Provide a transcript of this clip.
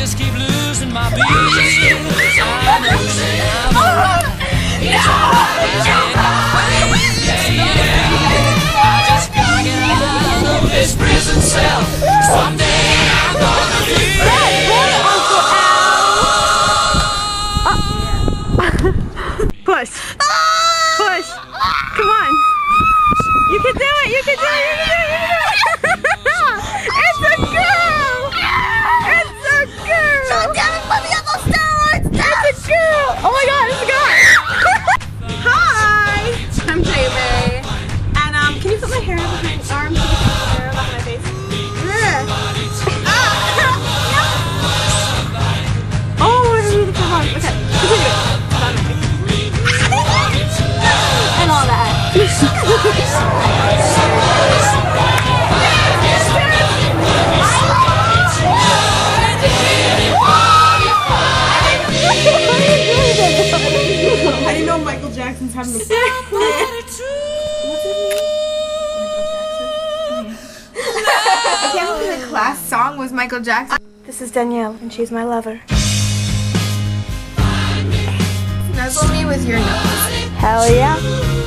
just keep losing my beat. Michael Jackson's having a sweet I can't believe the class song was Michael Jackson. This is Danielle, and she's my lover. Nuzzle me with your nose. Hell yeah.